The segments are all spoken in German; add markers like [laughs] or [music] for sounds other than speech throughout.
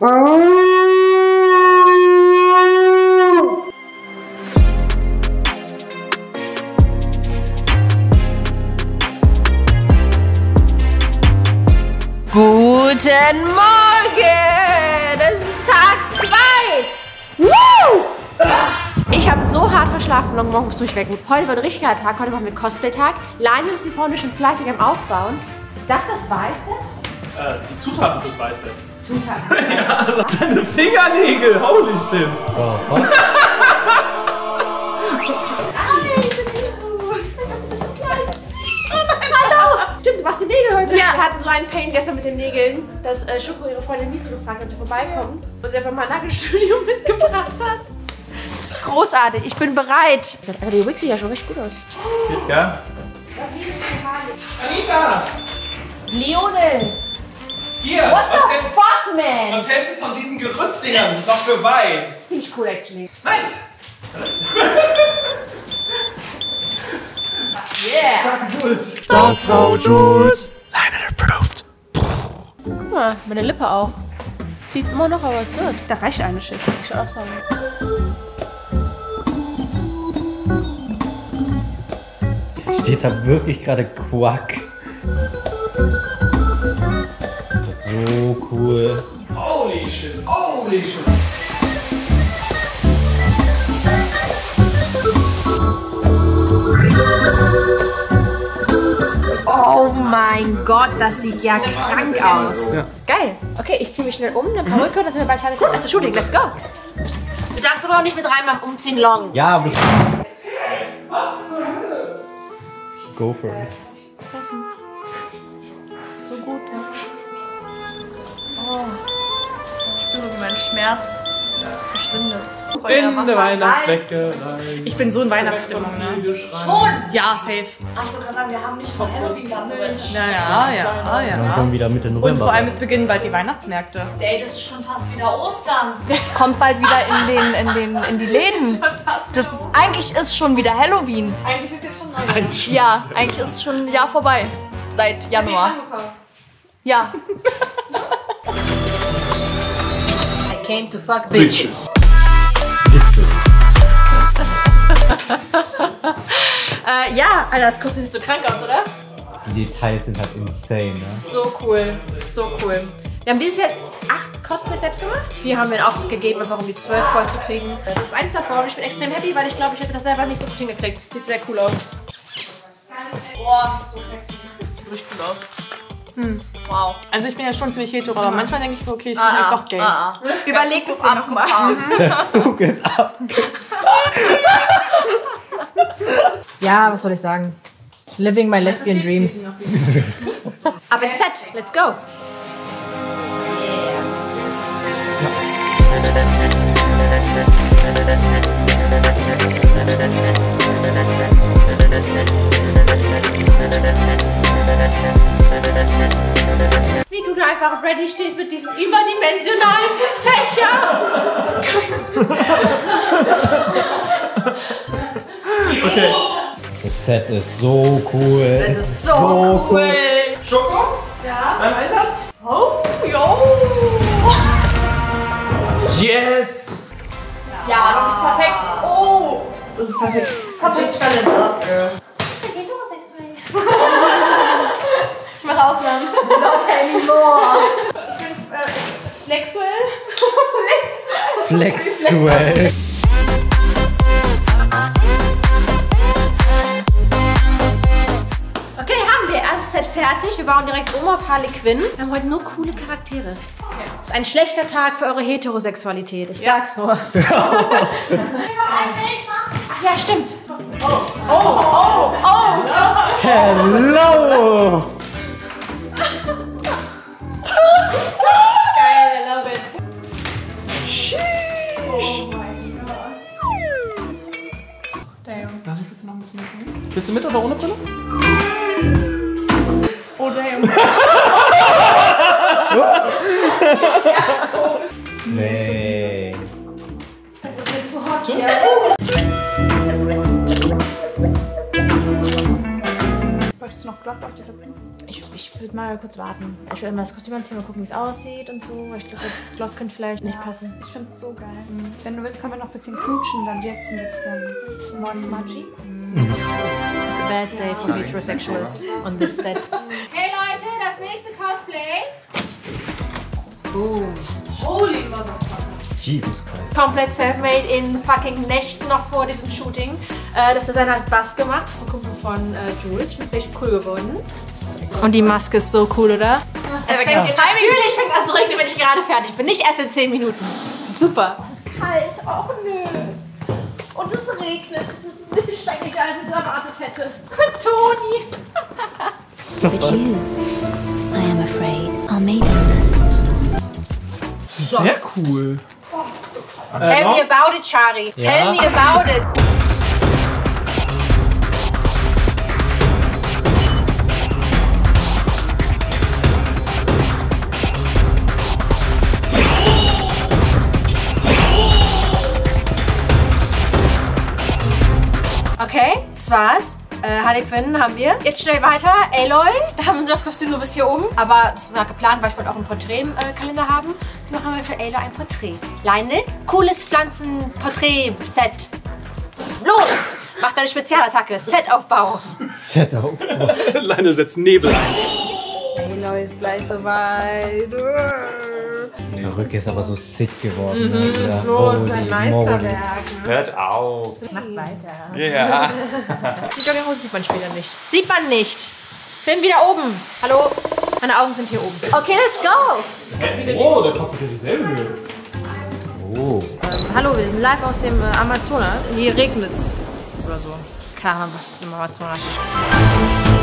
Guten Morgen! Es ist Tag 2! Woo! Ich habe so hart verschlafen und morgen musst du mich wecken. Heute wird ein richtiger Tag. Heute machen wir Cosplay-Tag. Lionel ist hier vorne schon fleißig am Aufbauen. Ist das das Weiße? Äh, die Zutaten fürs Weißet. Zutaten. [laughs] Ja, also deine Fingernägel, holy shit. [laughs] Hallo! Stimmt, du machst die Nägel heute. Ja. Wir hatten so einen Pain gestern mit den Nägeln, dass äh, Schoko ihre Freundin Miso gefragt hat, ob sie vorbeikommen und sie einfach mal ein Nagelstudio [laughs] mitgebracht hat. Großartig, ich bin bereit. Alter, die Wix sieht ja schon richtig gut aus. Ja? Anissa! Lionel! Hier! What Was, the hält, fuck, man? was hältst du von diesen Gerüstdingern? Noch für Weih. Das ist ziemlich cool, actually. Nice! [laughs] Yeah! Jules. Starkfrau Jules. Guck mal, meine Lippe auch. Es zieht immer noch, aber es wird. Da reicht eine Schicht. Ich auch sagen. Steht da wirklich gerade Quack? So cool. Holy shit, holy shit. Oh mein Gott, das sieht ja krank aus. Geil. Okay, ich ziehe mich schnell um, eine Perücke, das sind wir bald fertig. Das erste Shooting, let's go. Du darfst aber auch nicht mit rein beim Umziehen long. Ja, aber. Go for it. Fressen. Oh. Ich spüre, wie mein Schmerz verschwindet. In der Weihnachtswecke. Ich bin so in Weihnachtsstimmung, ne? Schon? Ja, safe. Ach, ich wollte gerade sagen, wir haben nicht mal Halloween gehabt, aber es ist Ja, ja, ja, Dann ja. kommen wieder Mitte Und November. vor allem, es beginnen bald die Weihnachtsmärkte. Ey, das ist schon fast wieder Ostern. [laughs] kommt bald wieder in, den, in, den, in die Läden. Das ist, eigentlich ist schon wieder Halloween. Eigentlich ist jetzt schon neu. Ja, eigentlich ist schon ein Jahr vorbei. Seit Januar. Ja. [laughs] came to fuck bitches. [laughs] Äh, ja, Alter, das Kostüm sieht so krank aus, oder? Die Details sind halt insane, ne? So cool. So cool. Wir haben dieses Jahr acht Cosplays selbst gemacht. Vier haben wir in Auftrag gegeben, einfach um die zwölf voll zu kriegen. Das ist eins davon und ich bin extrem happy, weil ich glaube, ich hätte das selber nicht so gut hingekriegt. Das sieht sehr cool aus. Boah, das ist so sexy. Sieht richtig cool aus. Wow. Also ich bin ja schon ziemlich hetero, aber manchmal denke ich so, okay, ich bin halt doch gay. Überlegt es dir nochmal. Der [laughs] [laughs] Zug ist ab. [laughs] Ja, was soll ich sagen? Living my lesbian dreams. Ab ins Set, let's go. Wie du da einfach ready stehst mit diesem überdimensionalen Fächer. Das Set ist so cool. Das ist so, cool. Schoko? Ja. Dein Einsatz? Oh, jo. Yes! Ja, das ist perfekt. Oh, das ist perfekt. Just fell in love, girl. Ich mache Ausnahmen. [laughs] Flexuell? Flexuell. Okay, haben wir. Erstes Set fertig. Wir bauen direkt um auf Harley Quinn. Wir haben heute nur coole Charaktere. Das ist ein schlechter Tag für eure Heterosexualität. Ich sag's nur. [laughs] Ach ja, stimmt. Hello! Oder ohne Brille? Oh, damn. Nee. Möchtest du noch Glas auf die Lippen? Ich, ich würde mal mal kurz warten. Ich will immer das Kostüm anziehen, mal gucken, wie es aussieht und so. Ich glaube, Gloss könnte vielleicht nicht passen. Ich finde es so geil. Wenn du willst, können wir noch ein bisschen knutschen, dann wird es ein bisschen more smudgy. A bad day for heterosexuals on this set. Hey Leute, das nächste Cosplay. Boom. Jesus Christ. Komplett self-made in fucking Nächten noch vor diesem Shooting. Äh, das Design hat Bass gemacht. Das ist ein Kumpel von äh, Jules. Ich finde es richtig cool geworden. Und die Maske ist so cool, oder? Es fängt natürlich fängt an zu regnen, wenn ich gerade fertig bin. Nicht erst in 10 Minuten. Super. Es ist kalt. Och nö. Und es regnet. Es ist ein bisschen schrecklicher, als ich es erwartet hätte. [laughs] Toni. But you, I am afraid, are made of this. Das ist sehr cool. Tell me about it, Chari. Tell Ja. me about it. Okay, das war's. Äh, Harley Quinn haben wir. Jetzt schnell weiter. Aloy, da haben wir das Kostüm nur bis hier oben. Aber das war geplant, weil ich wollte auch einen Porträtkalender haben. Deswegen haben wir für Aloy ein Porträt. Lionel, cooles Pflanzenporträt-Set. Los! Mach deine Spezialattacke. Setaufbau. Setup. Leine [laughs] setzt Nebel ein. Aloy ist gleich soweit. Der Rücken ist aber so sick geworden. ne? Wieder. Flo ist ein Meisterwerk. moly. Hört auf. Mach weiter. Ja. [laughs] Die Jogginghose sieht man später nicht. Sieht man nicht. Film wieder oben. Hallo? Meine Augen sind hier oben. Okay, let's go. Oh, der Kopf hat ja dieselbe Höhe. Oh. Hallo, wir sind live aus dem äh, Amazonas. Hier regnet's. Oder so. Keine Ahnung, was im Amazonas ist.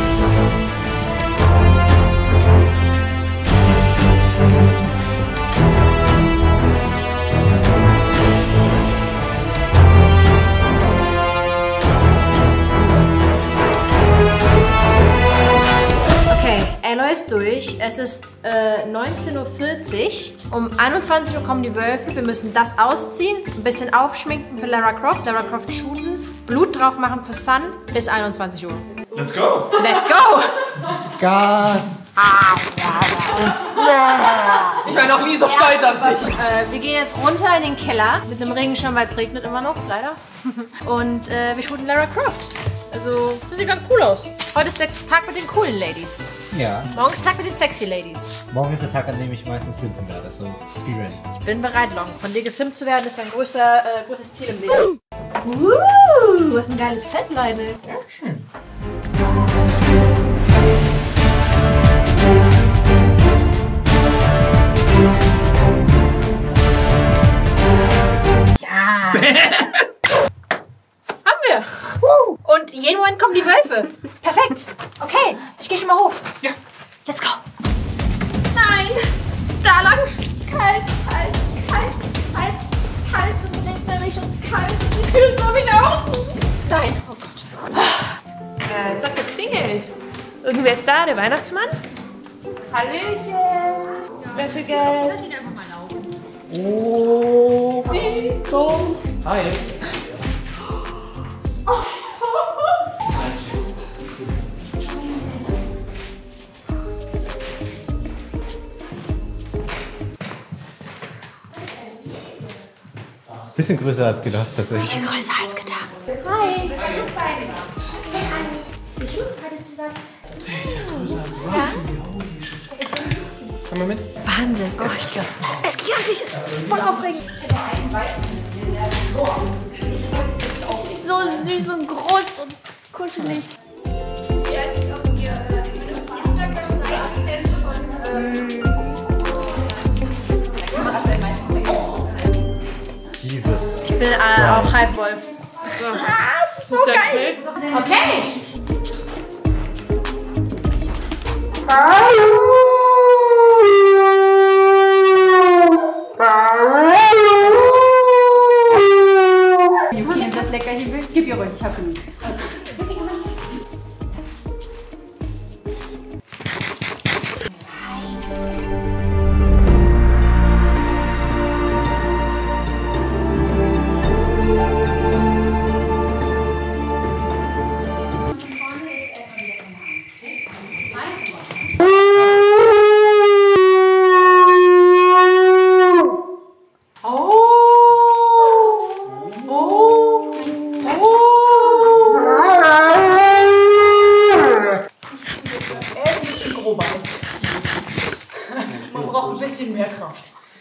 Ist durch. Es ist äh, 19.40 Uhr. Um 21 Uhr kommen die Wölfe. Wir müssen das ausziehen, ein bisschen aufschminken für Lara Croft, Lara Croft shooten, Blut drauf machen für Sun bis 21 Uhr. Let's go. Let's go! Gas. Ich war noch nie so stolz auf dich. Äh, wir gehen jetzt runter in den Keller mit einem Regenschirm, weil es regnet immer noch, leider. [laughs] Und äh, wir shooten Lara Croft. Also, das sieht ganz cool aus. Heute ist der Tag mit den coolen Ladies. Ja. Morgen ist der Tag mit den sexy Ladies. Morgen ist der Tag, an dem ich meistens simpen werde. So, be ready. Ich bin bereit, Long. Von dir gesimpt zu werden, ist mein größter, äh, großes Ziel im Leben. Uh, was ein geiles Set, Leute. Ja, schön. [laughs] Haben wir. Und jeden Moment kommen die Wölfe. Perfekt. Okay, ich gehe schon mal hoch. Ja. Let's go. Nein. Da lang. Kalt, kalt, kalt, kalt, kalt und regnerisch und kalt. Die Tür ist noch wieder zu. Nein. Oh Gott. Äh, es hat geklingelt. Irgendwer ist da, der Weihnachtsmann? Hallöchen. Special Guest. Hi. Bisschen größer als gedacht, tatsächlich. Viel größer als gedacht. Der ist ja größer als Ruffy. Shit. Komm mal mit. Wahnsinn. Oh, ich glaub. Es ist gigantisch. Es ist voll aufregend. Es ist so süß und groß und kuschelig. Jesus. Ich bin äh, auch Halbwolf. Ah, es ist so geil. Okay. Juki,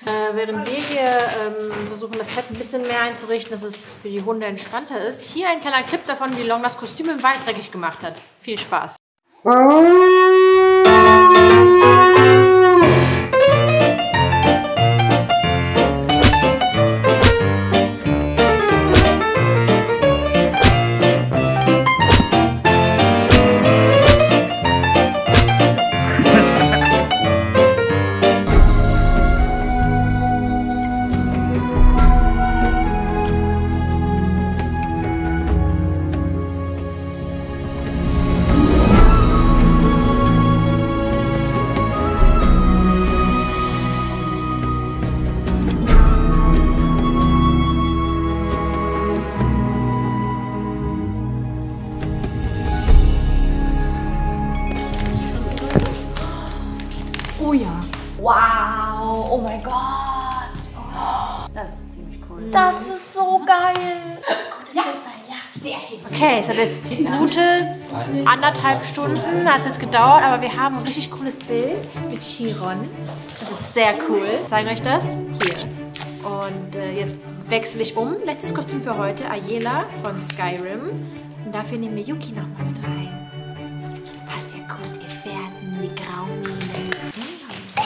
Äh, während wir hier ähm, versuchen, das Set ein bisschen mehr einzurichten, dass es für die Hunde entspannter ist, hier ein kleiner Clip davon, wie Long das Kostüm im Wald dreckig gemacht hat. Viel Spaß. Oh ja. Wow, oh mein Gott. Das ist ziemlich cool. Das ist so geil. Okay, es hat jetzt gute anderthalb Stunden hat es jetzt gedauert, aber wir haben ein richtig cooles Bild mit Chiron. Das ist sehr cool. Ich zeige euch das hier. Und äh, jetzt wechsle ich um. Letztes Kostüm für heute, Ayela von Skyrim. Und dafür nehmen wir Yuki nochmal mit rein. Passt ja gut, Grauminen.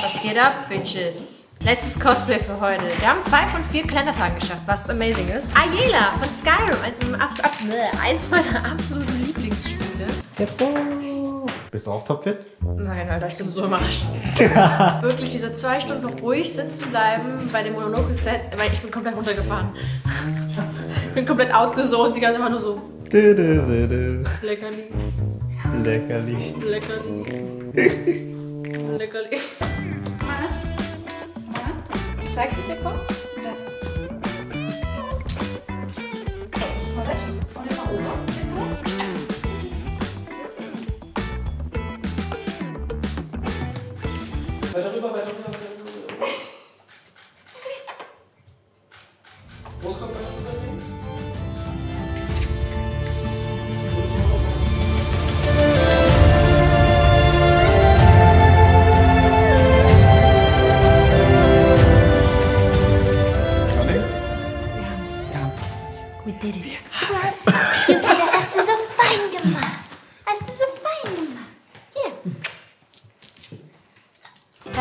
Was geht ab, Bitches? Letztes Cosplay für heute. Wir haben zwei von vier Kalendertagen geschafft, was amazing ist. Ayela von Skyrim, eins, meiner abs- ab- eins meiner absoluten Lieblingsspiele. Let's go. Bist du auch topfit? Nein, Alter, ich bin so im Arsch. [laughs] Wirklich diese zwei Stunden ruhig sitzen bleiben bei dem Mononoke-Set, weil ich bin komplett runtergefahren. Ich bin komplett outgezoned, die ganze Zeit nur so. Leckerli, Leckerli. Leckerli, [laughs] Leckerli. Zeigst du es dir kurz? Weiter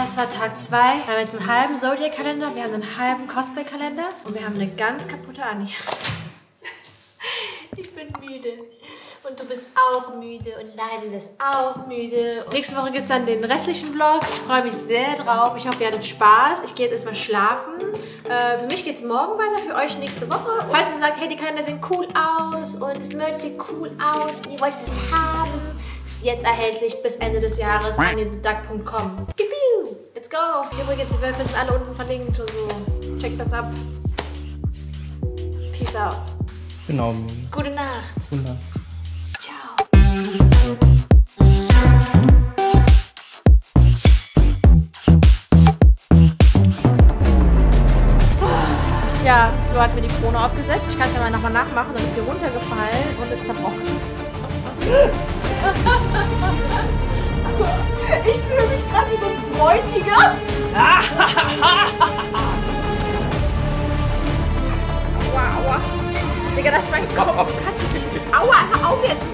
Das war Tag 2. Wir haben jetzt einen halben Zodiac-Kalender, wir haben einen halben Cosplay-Kalender und wir haben eine ganz kaputte Annie. [laughs] Ich bin müde. Und du bist auch müde und Leiden ist auch müde. Nächste Woche gibt es dann den restlichen Vlog. Ich freue mich sehr drauf. Ich hoffe, ihr hattet Spaß. Ich gehe jetzt erstmal schlafen. Äh, für mich geht es morgen weiter, für euch nächste Woche. Falls ihr sagt, hey, die Kalender sehen cool aus und das Merch sieht cool aus und ihr wollt das haben, ist jetzt erhältlich bis Ende des Jahres an duck.com. Übrigens, die Wölfe sind alle unten verlinkt und so. Checkt das ab. Peace out. Genau. Gute Nacht. Wunder. Ciao. Ja, Flo hat mir die Krone aufgesetzt. Ich kann es ja mal nochmal nachmachen. Dann ist sie runtergefallen und ist zerbrochen. [laughs] Ich fühle mich gerade wie so ein Bräutiger. Aua, aua. Digga, das ist mein Kopf. Aua, hör auf jetzt.